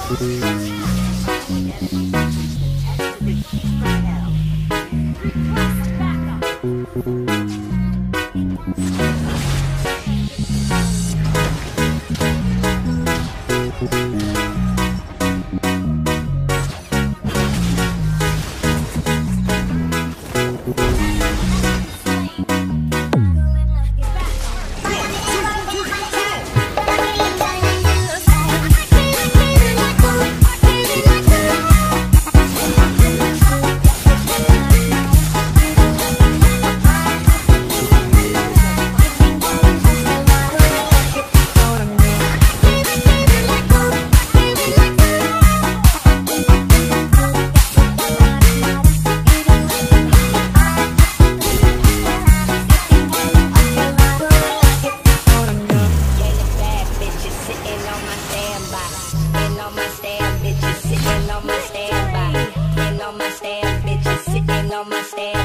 stand, bitches on my stand.